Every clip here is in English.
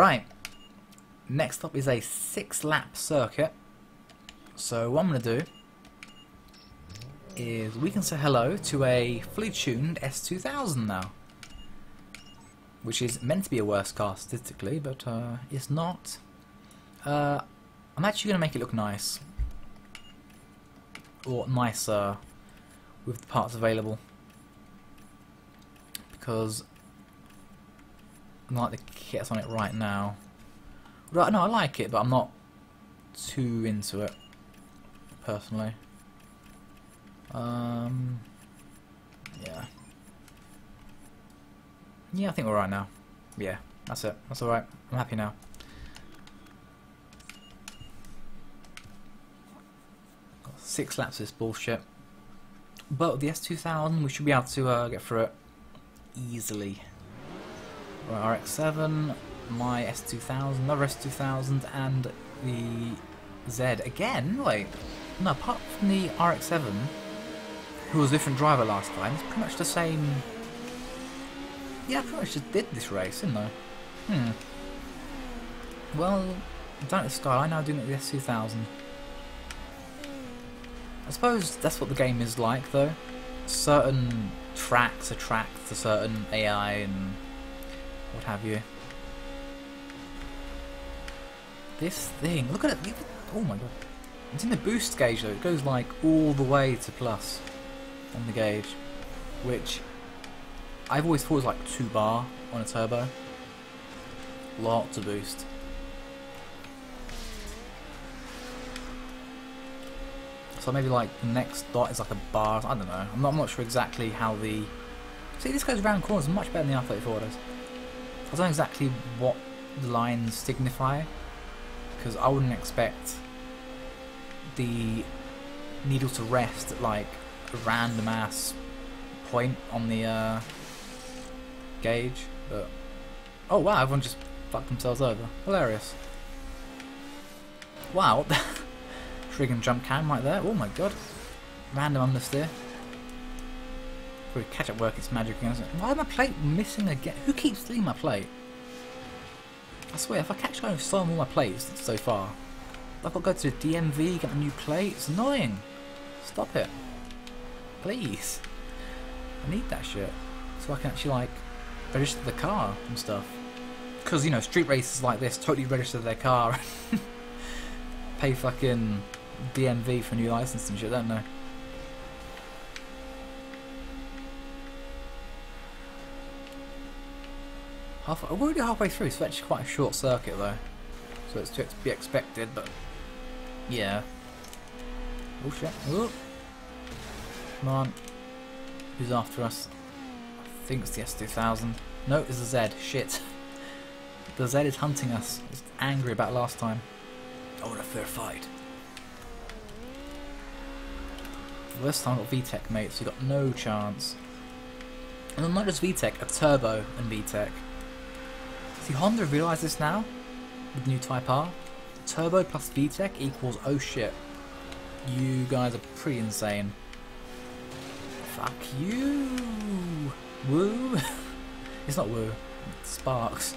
Right. Next up is a six lap circuit. So what I'm going to do is we can say hello to a fully tuned S2000 now. Which is meant to be a worse car statistically, but uh, it's not. Uh, I'm actually going to make it look nice. Or nicer with the parts available. Because I like the kit on it right now. Right, no, I like it, but I'm not too into it, personally. Um, yeah. Yeah, I think we're right now. Yeah, that's it. That's alright. I'm happy now. Six laps of this bullshit. But with the S2000, we should be able to uh, get through it easily. Right, RX-7, my S2000, another S2000, and the Z again. Wait, no, apart from the RX-7, who was a different driver last time, it's pretty much the same. Yeah, I pretty much just did this race, didn't I? Hmm. Well, it with Skyline, now doing it with the S2000. I suppose that's what the game is like, though. Certain tracks attract to certain AI and what have you. This thing, look at it. Oh my god. It's in the boost gauge though. It goes like all the way to plus on the gauge, which I've always thought was like 2 bar on a turbo. Lot to boost. So maybe like the next dot is like a bar. I don't know. I'm not, I'm not sure exactly how the. See, this goes around corners much better than the R34 does. I don't know exactly what the lines signify, because I wouldn't expect the needle to rest at like a random ass point on the uh, gauge. But oh wow, everyone just fucked themselves over. Hilarious. Wow. what the Friggin' jump cam right there. Oh my god. Random understeer. For catch-up work, it's magic again. Why is my plate missing again? Who keeps stealing my plate? I swear, if I catch on with all my plates so far, I've got to go to the DMV, get a new plate. It's annoying. Stop it. Please. I need that shit. So I can actually, like, register the car and stuff. Because, you know, street races like this totally register their car. And pay fucking DMV for new license and shit, don't they? Half, we're already halfway through, so actually quite a short circuit though. So it's to be expected, but yeah. Oh shit. Ooh. Come on. Who's after us? I think it's the S2000. No, it's the Z. Shit. The Z is hunting us. It's angry about last time. I want a fair fight. This time I got VTEC, mate, so you got no chance. And not just VTEC, a Turbo and VTEC. See, Honda realised this now, with the new Type R. Turbo plus VTEC equals, oh shit. You guys are pretty insane. Fuck you! Woo! it's not Woo, it's Sparks.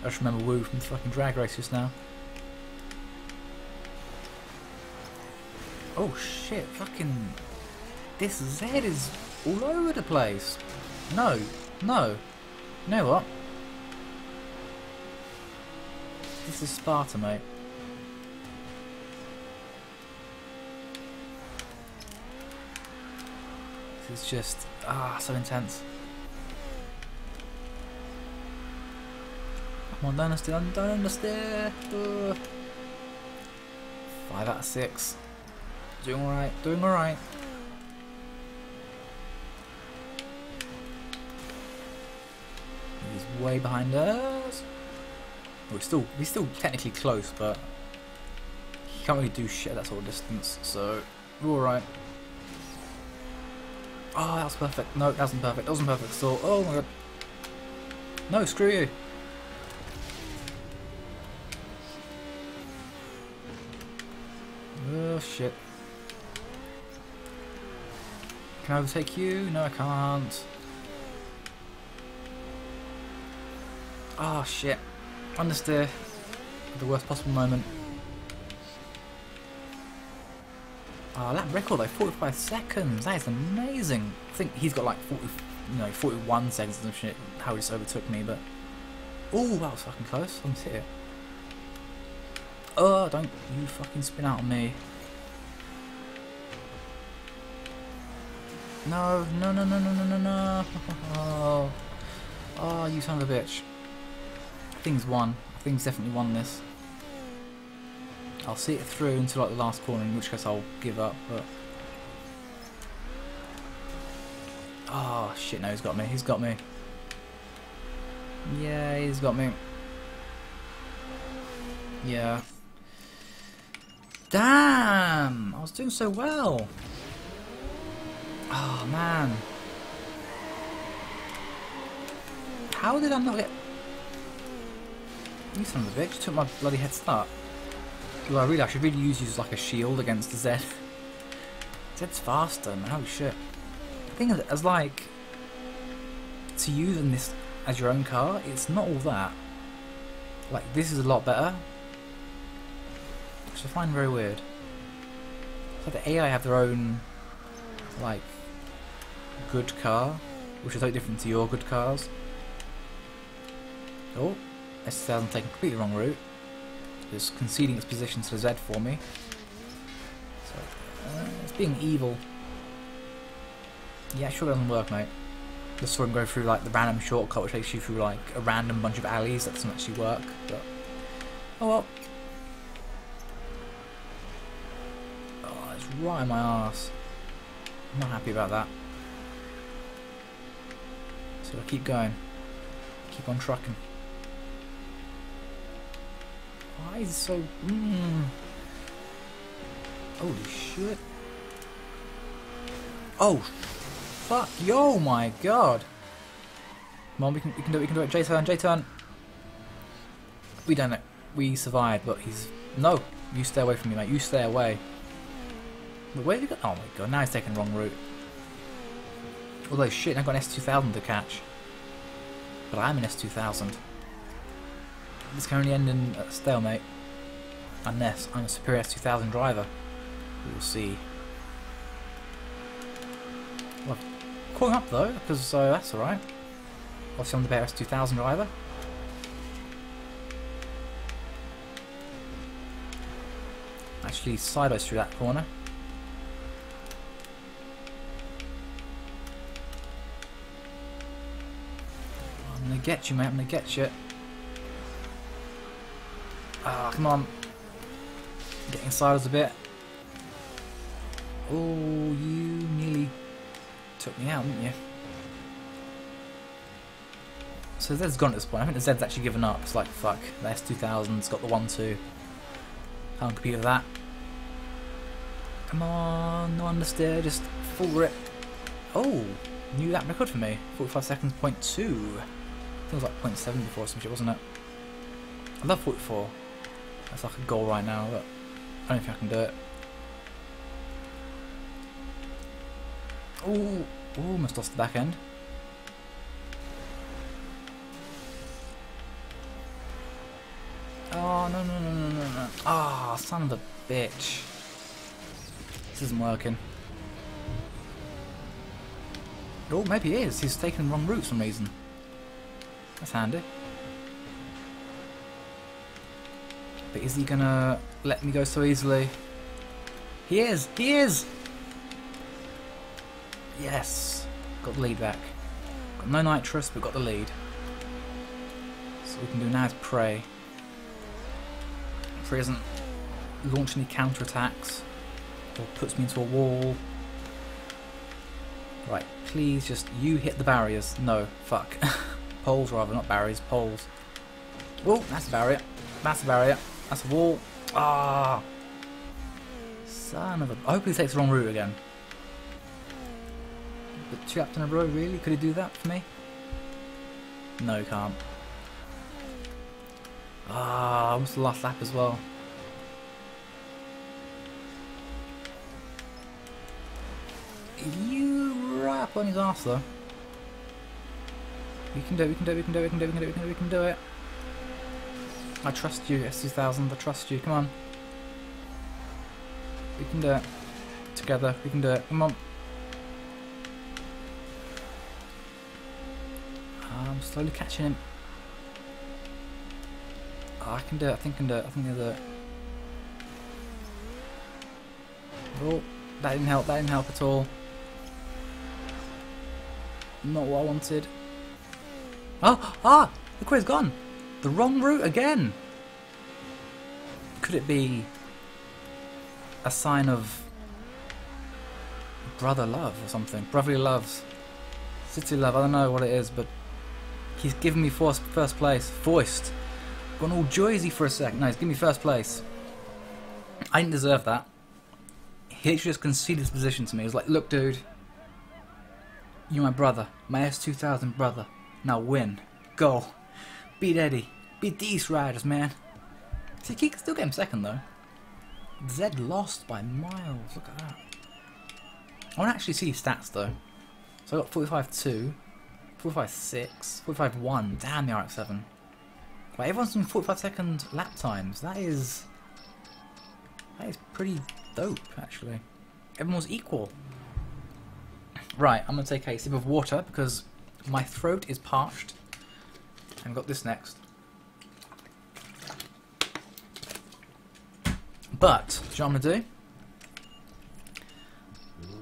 I just remember Woo from the fucking drag race just now. Oh shit, fucking... This Z is all over the place. No, no. You know what? This is Sparta, mate. This is just, ah, so intense. Come on, don't understand, don't understand. Uh. Five out of six. Doing alright, doing alright. He's way behind us. We're still, we're still technically close, but he can't really do shit at that sort of distance, so we're alright. Oh, that was perfect. No, that wasn't perfect. That wasn't perfect. So, oh my god. No, screw you. Oh shit. Can I overtake you? No, I can't. Oh shit. Understeer at the worst possible moment. Ah, that record though, 45 seconds. That is amazing. I think he's got like 40, you know, 41 seconds and shit. How he just overtook me, but oh, that was fucking close. See it. Oh, don't you fucking spin out on me. No, no, no, no, no, no, no, no. Oh, oh, you son of a bitch. Thing's won. Thing's definitely won this. I'll see it through until like the last corner, in which case I'll give up, but... Oh, shit, no, he's got me. He's got me. Yeah, he's got me. Yeah. Damn! I was doing so well. Oh, man. How did I not get... You son of a bitch, took my bloody head start. Well, I really, I should really use you as like a shield against the Zed. Zed's faster, man. Holy shit. The thing is, as like to use in this as your own car, it's not all that. Like this is a lot better, which I find very weird. So the AI have their own like good car, which is totally different to your good cars. Oh, S2000 taking completely wrong route is conceding its position to Z for me. So, uh, it's being evil. Yeah, sure doesn't work, mate. Just saw him go through like the random shortcut which takes you through like a random bunch of alleys. That doesn't actually work, but oh well. Oh, it's right in my ass. I'm not happy about that. So I keep going. Keep on trucking. Why is so... Mm. Holy shit. Oh, fuck. Yo, my god. Come on, we can, we can do it, we can do it. J-turn, J-turn. We done it. We survived, but he's... No, you stay away from me, mate. You stay away. But where have you got... Oh my god, now he's taking the wrong route. Although, shit, I've got an S2000 to catch. But I'm an S2000. This can only end in a stalemate. Unless I'm a Superior S2000 driver. We will see. Well, caught him up though, because uh, that's alright. Obviously I'm the better S2000 driver. Actually sideways through that corner. I'm gonna get you mate, I'm gonna get you. Ah, oh, come on. Getting sideways a bit. Oh, you nearly took me out, didn't you? So Zed's gone at this point. I think the Zed's actually given up. It's like, fuck, the S2000's got the 1-2. Can't compete with that. Come on, no understeer, just full rip. Oh, new lap record for me. 45 seconds, point 2. I think it was like 0.7 before or some shit, wasn't it? I love 44. That's like a goal right now, but I don't think I can do it. Oh, almost lost the back end. Oh, no, no, no, no, no, no. Ah, oh, son of a bitch. This isn't working. Oh, maybe it is. He's taking the wrong route for some reason. That's handy. But is he gonna let me go so easily? He is! He is! Yes! Got the lead back. Got no nitrous, but got the lead. So we can do now is pray. He doesn't launch any counterattacks or puts me into a wall. Right, please just you hit the barriers. No, fuck. poles rather, not barriers, poles. Oh, that's a barrier. That's a barrier. That's a wall. Ah! Son of a... I hope he takes the wrong route again. But two laps in a row, really? Could he do that for me? No, he can't. Ah, almost the last lap as well. You rap on his ass though. We can do it, we can do it, we can do it, we can do it, we can do it, we can do it. I trust you, S2000. I trust you. Come on. We can do it. Together. We can do it. Come on. I'm slowly catching him. Oh, I can do it. I think I can do it. I think I can do it. Oh, that didn't help. That didn't help at all. Not what I wanted. Oh, ah! The quiz gone. The wrong route again. Could it be a sign of brother love or something? Brotherly loves. City love. I don't know what it is, but he's given me first, first place. Voiced. Gone all Joyzy for a sec. No, he's given me first place. I didn't deserve that. He literally just conceded his position to me. He was like, look, dude. You're my brother. My S2000 brother. Now win. Go. Beat Eddie. Beat these riders, man. See, he still get him second, though. Zed lost by miles. Look at that. I want to actually see stats, though. So I got 45-2, 45-6, 45-1. Damn the RX-7. But everyone's doing 45 second lap times. That is... That is pretty dope, actually. Everyone's equal. Right, I'm going to take a sip of water because my throat is parched. I've got this next. But, what I'm going to do?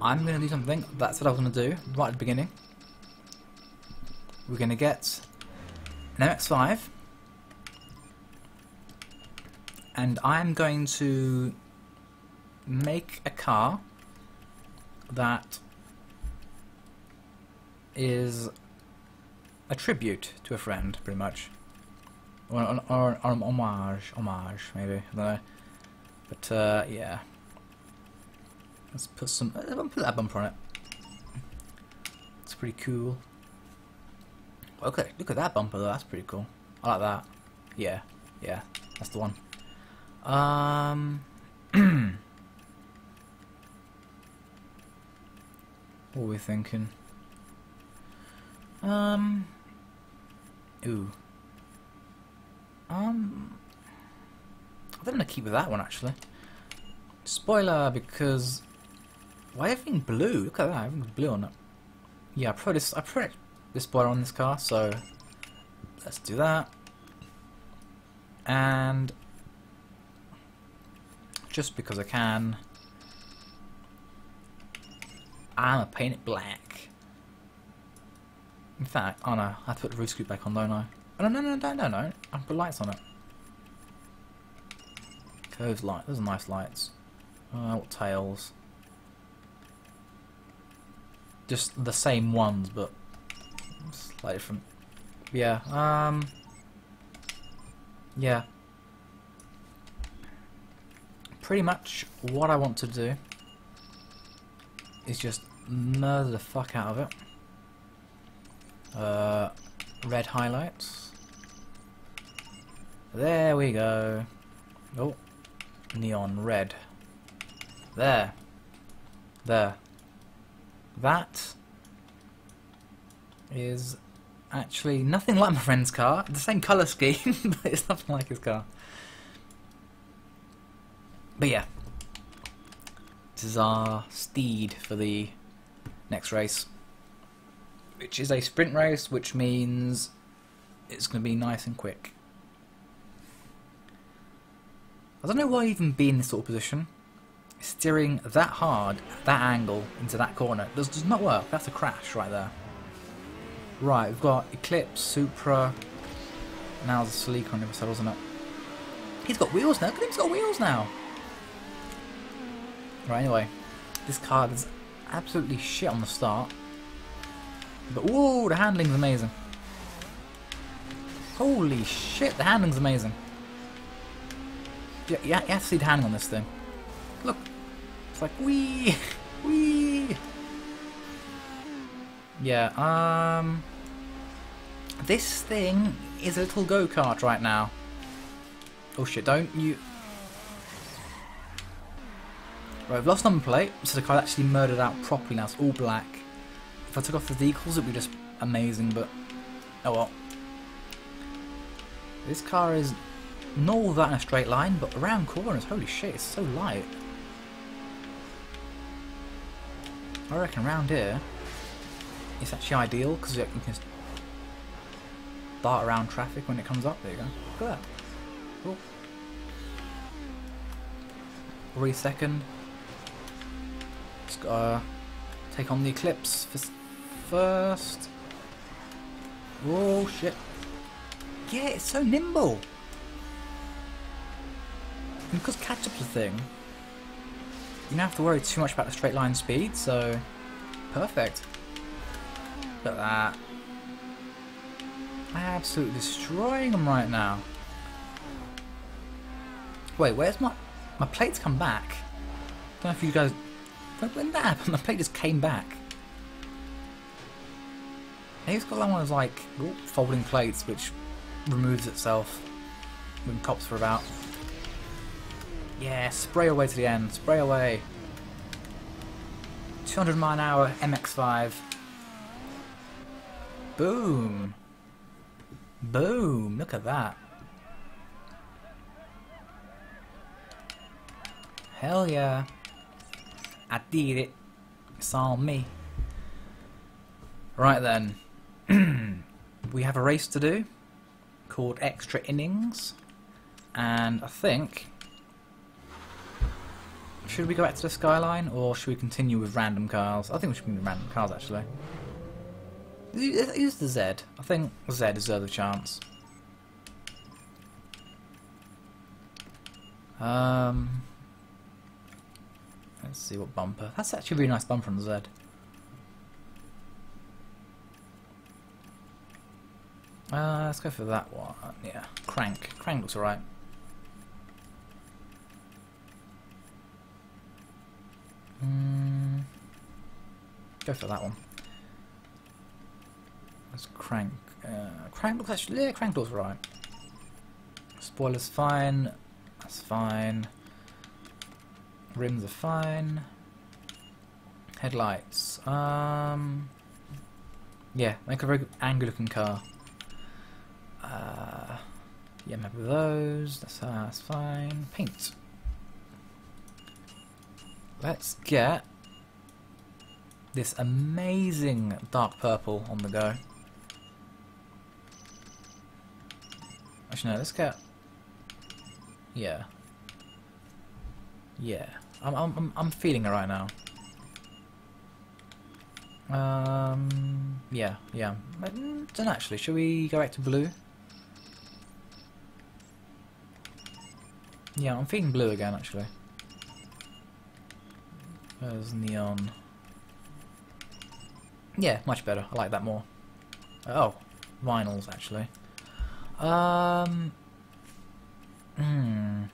I'm going to do something. That's what I was going to do right at the beginning. We're going to get an MX-5. And I'm going to make a car that is a tribute to a friend, pretty much. Or, or, or, or an homage, homage, maybe, I don't know. But, uh, yeah. Let's put some, uh, put that bumper on it. It's pretty cool. Okay, look at that bumper though, that's pretty cool. I like that. Yeah, yeah, that's the one. Um... what are we thinking? Um... Ooh. Um... I think I'm gonna keep with that one actually. Spoiler because why everything blue? Look at that, everything's blue on it. Yeah, I put this I prefer this spoiler on this car, so let's do that. And just because I can, I'm gonna paint it black. In fact, oh no, I have to put the roof scoop back on, don't I? Oh, no, no, no, no, no, no. I put lights on it. Those light, those are nice lights. Uh, what tails? Just the same ones, but slightly different. Yeah. Um. Yeah. Pretty much what I want to do is just murder the fuck out of it. Uh, red highlights. There we go. Oh, neon red. There. There. That is actually nothing like my friend's car. The same colour scheme, but it's nothing like his car. But yeah. This is our steed for the next race. Which is a sprint race, which means it's going to be nice and quick. I don't know why I even be in this sort of position. Steering that hard, at that angle, into that corner, does, does not work. That's a crash right there. Right, we've got Eclipse, Supra, now the Celica on the wasn't it? He's got wheels now. He's got wheels now. Right, anyway. This card is absolutely shit on the start. But, whoa, the handling's amazing. Holy shit, the handling's amazing. Yeah, you have to see the handling on this thing. Look. It's like, wee, wee. Yeah, um... This thing is a little go-kart right now. Oh shit, don't you... Right, I've lost number plate, so the car actually murdered out properly now. It's all black. If I took off the decals, it'd be just amazing, but... Oh well. This car is not all that in a straight line, but around corners, holy shit, it's so light. I reckon around here, it's actually ideal because you can just dart around traffic when it comes up. There you go. Look at that. Cool. Three second. Just gotta take on the Eclipse first. Oh shit. Yeah, it's so nimble. And because catch up's a thing, you don't have to worry too much about the straight line speed, so perfect. Look at that. I'm absolutely destroying them right now. Wait, where's my... My plate's come back. I don't know if you guys... When that happen? My plate just came back. It's got one of those like folding plates which removes itself when cops are about. Yeah, spray away to the end. Spray away. 200 mile an hour MX-5. Boom. Boom. Look at that. Hell yeah. I did it. It's all me. Right then. we have a race to do called Extra Innings. And I think... Should we go back to the skyline or should we continue with random cars? I think we should with random cars actually. Use the Z. I think Z deserves a chance. Um, let's see what bumper. That's actually a really nice bumper on the Z. Uh, let's go for that one. Yeah, crank. Crank looks alright. Mm, go for that one. Let's crank. Uh, crank looks actually. Yeah, crank looks alright. Spoilers fine. That's fine. Rims are fine. Headlights. Um. Yeah, make a very angry looking car. Uh, yeah, maybe those. That's, uh, that's fine. Paint. Let's get this amazing dark purple on the go. Actually, no, let's get... Yeah. Yeah. I'm, I'm, I'm feeling it right now. Um, yeah, yeah. Then actually, should we go back to blue? Yeah, I'm feeling blue again, actually. There's neon. Yeah, much better. I like that more. Oh, vinyls, actually. Um. Hmm.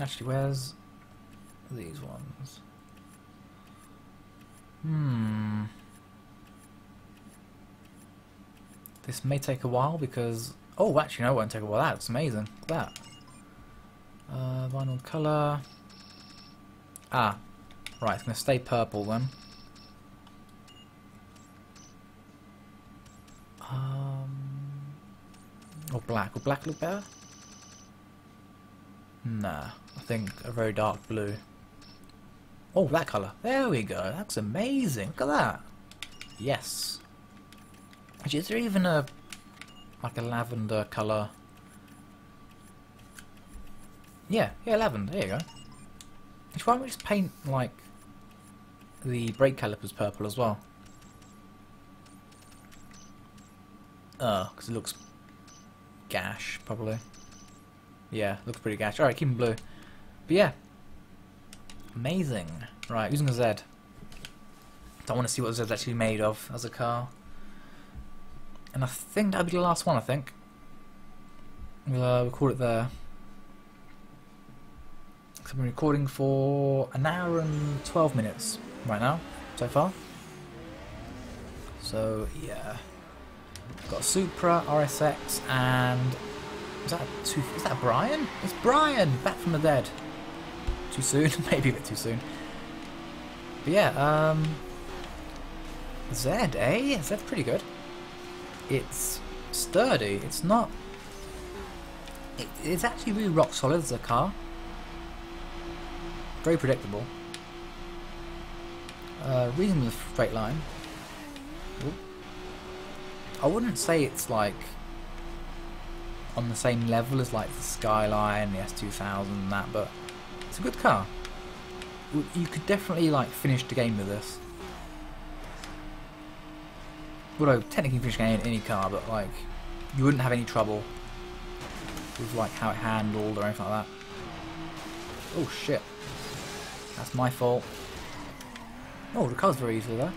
Actually, where's these ones? Hmm. This may take a while because Oh, actually, no, it won't take a while. That's amazing. Look at that. Uh, vinyl colour. Ah, right, it's going to stay purple then. Um, or black. Will black look better? Nah, I think a very dark blue. Oh, that colour. There we go. That's amazing. Look at that. Yes. Actually, is there even a like a lavender colour. Yeah, yeah, lavender. There you go. Why don't we just paint like the brake calipers purple as well? Uh, oh, because it looks gash, probably. Yeah, looks pretty gash. Alright, keep them blue. But yeah. Amazing. Right, using a Z. Don't want to see what Z's actually made of as a car. And I think that'll be the last one, I think. We'll uh, record it there. So I've been recording for an hour and 12 minutes right now, so far. So, yeah. Got Supra, RSX, and... Is that, too, is that Brian? It's Brian! Back from the dead. Too soon? Maybe a bit too soon. But yeah, um... Z, eh? Z's pretty good it's sturdy. It's not It, it's actually really rock solid as a car. Very predictable. Uh, reasonably straight line. I wouldn't say it's like on the same level as like the Skyline, the S2000 and that, but it's a good car. You could definitely like finish the game with this. Although technically game in any car, but like you wouldn't have any trouble with like how it handled or anything like that. Oh shit. That's my fault. Oh, the car's very easily there.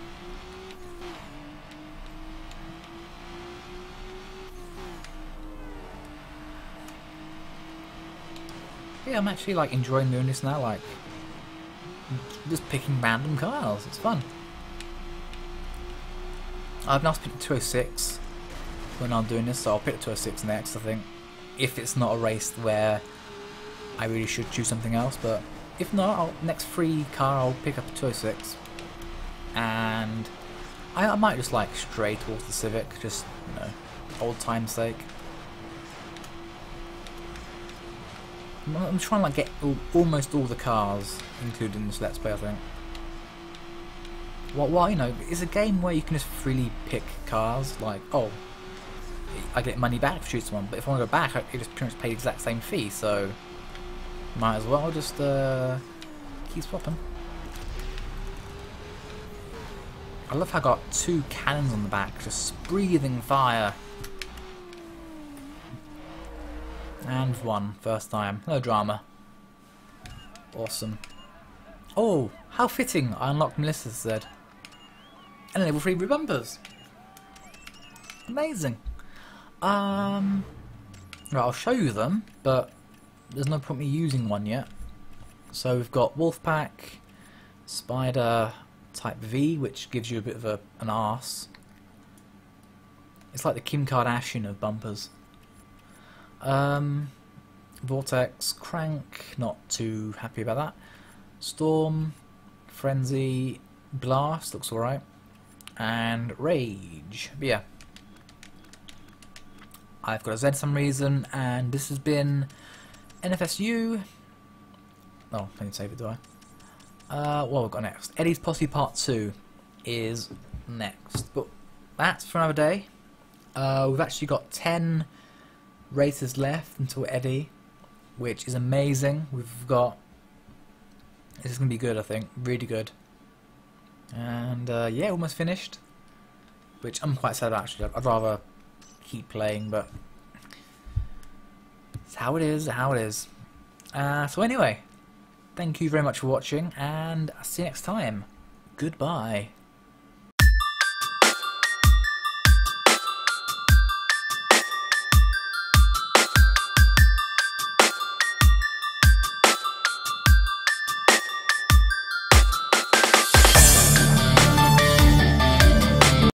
Yeah, I'm actually like enjoying doing this now, like just picking random cars. It's fun. I've now picked 206 when I'm doing this, so I'll pick 206 next, I think. If it's not a race where I really should choose something else, but if not, I'll, next free car I'll pick up a 206. And I, I might just like stray towards the Civic, just, you know, old time's sake. I'm trying to like get almost all the cars included in this Let's Play, I think. Well, you know, it's a game where you can just freely pick cars, like, oh, I get money back if I someone, but if I want to go back, I just pretty much pay the exact same fee, so might as well just uh, keep swapping. I love how I got two cannons on the back, just breathing fire. And one, first time. No drama. Awesome. Oh, how fitting I unlocked Melissa's Zed. And level 3 bumpers. Amazing. Um, right, I'll show you them, but there's no point me using one yet. So we've got Wolfpack, Spider Type V, which gives you a bit of a, an arse. It's like the Kim Kardashian of bumpers. Um, Vortex, Crank, not too happy about that. Storm, Frenzy, Blast, looks alright. And Rage. But yeah. I've got a Z for some reason, and this has been NFSU. Oh, I didn't save it, do I? Uh, what we've got next? Eddie's Posse Part 2 is next. But that's for another day. Uh, we've actually got 10 races left until Eddie, which is amazing. We've got. This is going to be good, I think. Really good. And uh, yeah, almost finished. Which I'm quite sad actually. I'd rather keep playing, but. It's how it is, how it is. Uh, so, anyway, thank you very much for watching, and I'll see you next time. Goodbye.